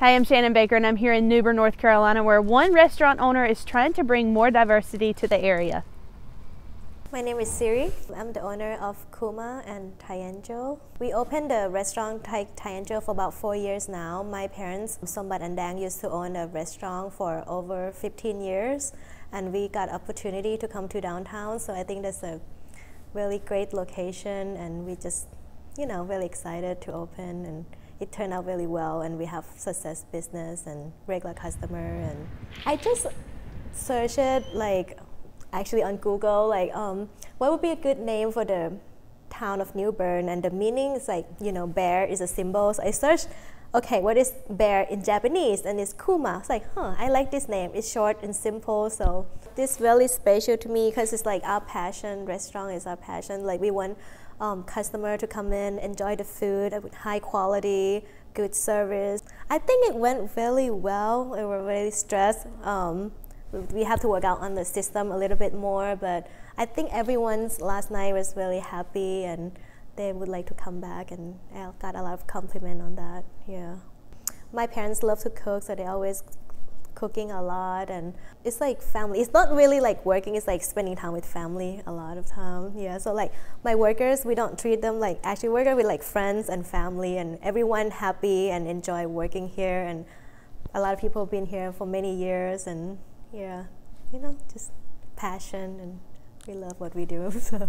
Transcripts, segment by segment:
Hi, I'm Shannon Baker and I'm here in New Bern, North Carolina where one restaurant owner is trying to bring more diversity to the area. My name is Siri. I'm the owner of Kuma and Thaiangel. We opened the restaurant Thai Thaiangel for about four years now. My parents, Sombat and Dang, used to own a restaurant for over 15 years and we got opportunity to come to downtown so I think that's a really great location and we just, you know, really excited to open and it turned out really well and we have success business and regular customer and I just searched it like actually on Google like um, what would be a good name for the town of New Bern? And the meaning is like you know bear is a symbol. So I searched okay what is bear in Japanese? And it's Kuma. It's like huh I like this name. It's short and simple. So this really special to me because it's like our passion. Restaurant is our passion. Like we want um, customer to come in, enjoy the food with high quality, good service. I think it went really well. We were really stressed. Um, we have to work out on the system a little bit more, but I think everyone's last night was really happy and they would like to come back and I got a lot of compliment on that. Yeah. My parents love to cook, so they always cooking a lot and it's like family it's not really like working it's like spending time with family a lot of time yeah. So like my workers we don't treat them like actually worker with like friends and family and everyone happy and enjoy working here and a lot of people have been here for many years and yeah you know just passion and we love what we do so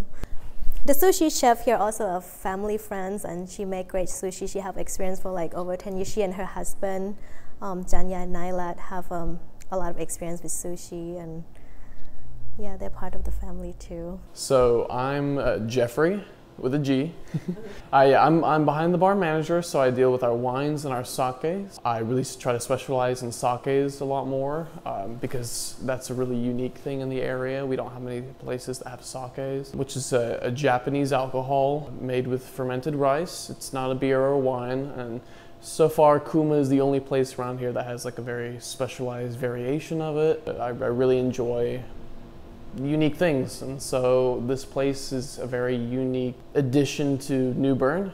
the sushi chef here also are family friends and she make great sushi. She have experience for like over 10 years. She and her husband um, Janya and Nylat have um, a lot of experience with sushi and yeah, they're part of the family too. So I'm uh, Geoffrey with a G. I, I'm, I'm behind the bar manager, so I deal with our wines and our sakes. I really try to specialize in sakes a lot more um, because that's a really unique thing in the area. We don't have many places that have sakes, which is a, a Japanese alcohol made with fermented rice. It's not a beer or a wine, and so far, Kuma is the only place around here that has like a very specialized variation of it. I, I really enjoy unique things, and so this place is a very unique addition to New Bern.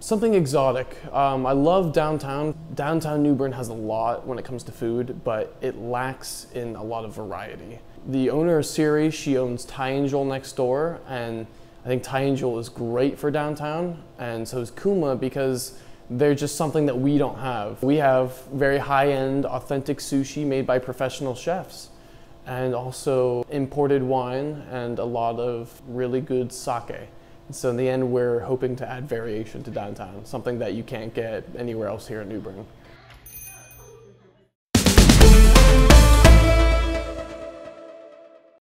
Something exotic. Um, I love downtown. Downtown New Bern has a lot when it comes to food, but it lacks in a lot of variety. The owner of Siri, she owns Thaiangel next door, and I think Thaiangel is great for downtown, and so is Kuma because they're just something that we don't have. We have very high-end, authentic sushi made by professional chefs and also imported wine and a lot of really good sake. So in the end, we're hoping to add variation to downtown, something that you can't get anywhere else here in New Bern.